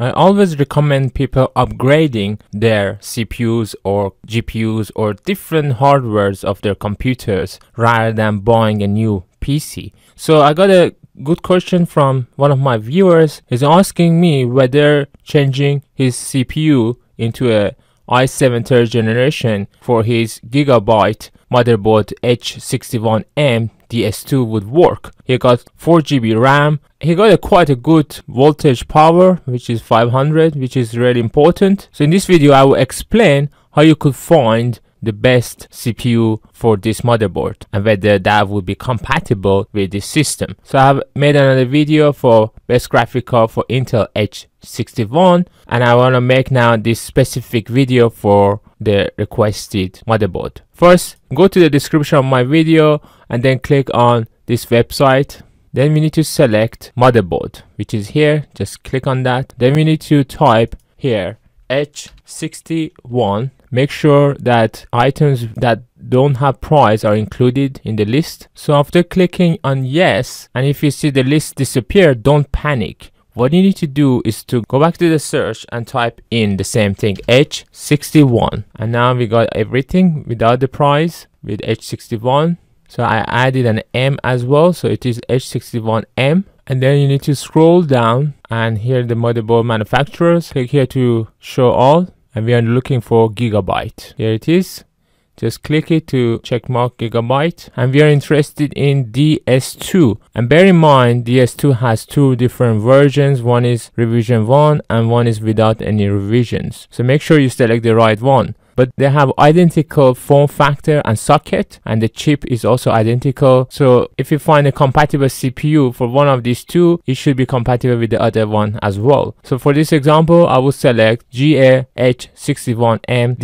I always recommend people upgrading their CPUs or GPUs or different hardwares of their computers rather than buying a new PC. So I got a good question from one of my viewers is asking me whether changing his CPU into a i7 third generation for his Gigabyte motherboard H61M DS2 would work. He got 4GB RAM. He got a quite a good voltage power, which is 500, which is really important. So in this video, I will explain how you could find the best CPU for this motherboard and whether that would be compatible with this system. So I have made another video for best graphic card for Intel H61 and I want to make now this specific video for the requested motherboard. First, go to the description of my video and then click on this website. Then we need to select motherboard, which is here. Just click on that. Then we need to type here H61 make sure that items that don't have price are included in the list. So after clicking on yes, and if you see the list disappear, don't panic. What you need to do is to go back to the search and type in the same thing, H61. And now we got everything without the price with H61. So I added an M as well. So it is H61M. And then you need to scroll down and here the motherboard manufacturers. Click here to show all and we are looking for gigabyte here it is just click it to check mark gigabyte. And we are interested in ds2 and bear in mind ds2 has two different versions. One is revision 1 and one is without any revisions. So make sure you select the right one. But they have identical form factor and socket and the chip is also identical. So if you find a compatible cpu for one of these two it should be compatible with the other one as well. So for this example i will select GA-H61M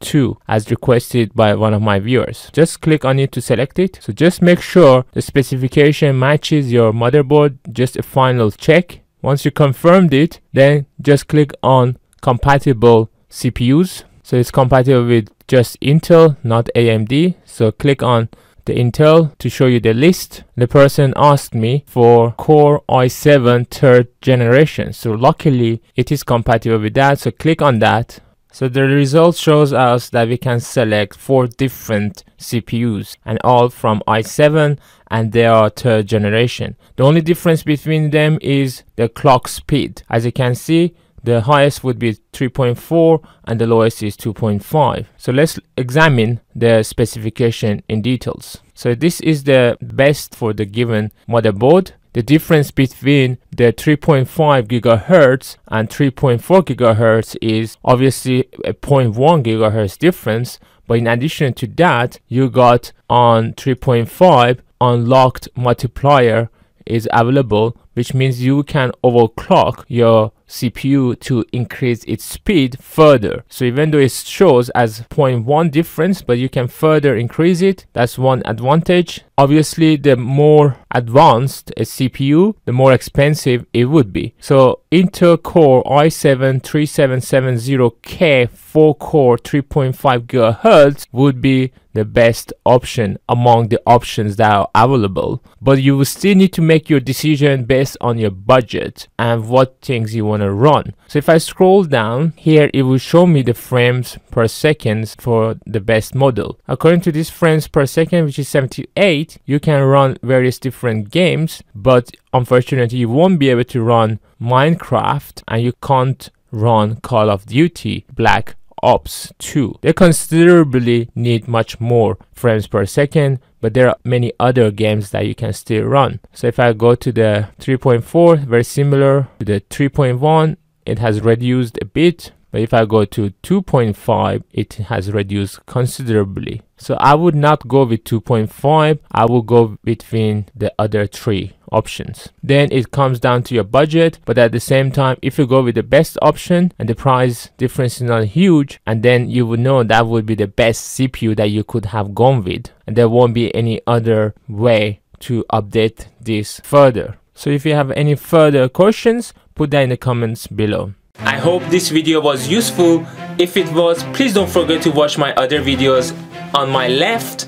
2 as requested by one of my viewers. Just click on it to select it. So just make sure the specification matches your motherboard. Just a final check. Once you confirmed it, then just click on compatible CPUs so it's compatible with just Intel, not AMD. So click on the Intel to show you the list. The person asked me for Core i7 third generation. So luckily it is compatible with that. So click on that. So the result shows us that we can select four different CPUs and all from i7 and they are third generation. The only difference between them is the clock speed. As you can see, the highest would be 3.4 and the lowest is 2.5 so let's examine the specification in details so this is the best for the given motherboard the difference between the 3.5 gigahertz and 3.4 gigahertz is obviously a 0.1 gigahertz difference but in addition to that you got on 3.5 unlocked multiplier is available which means you can overclock your CPU to increase its speed further. So even though it shows as 0.1 difference, but you can further increase it. That's one advantage. Obviously, the more advanced a CPU, the more expensive it would be. So Intel Core i7 3770K 4 core 3.5 GHz would be the best option among the options that are available. But you will still need to make your decision based on your budget and what things you want to run. So if I scroll down here, it will show me the frames per second for the best model. According to this frames per second, which is 78, you can run various different games, but unfortunately you won't be able to run Minecraft and you can't run Call of Duty Black Ops 2. They considerably need much more frames per second, but there are many other games that you can still run. So if I go to the 3.4, very similar to the 3.1, it has reduced a bit, but if I go to 2.5, it has reduced considerably. So I would not go with 2.5, I will go between the other three options. Then it comes down to your budget, but at the same time, if you go with the best option and the price difference is not huge, and then you would know that would be the best CPU that you could have gone with, and there won't be any other way to update this further. So if you have any further questions, put that in the comments below. I hope this video was useful. If it was, please don't forget to watch my other videos on my left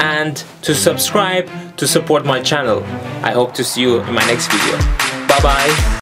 and to subscribe to support my channel. I hope to see you in my next video. Bye bye.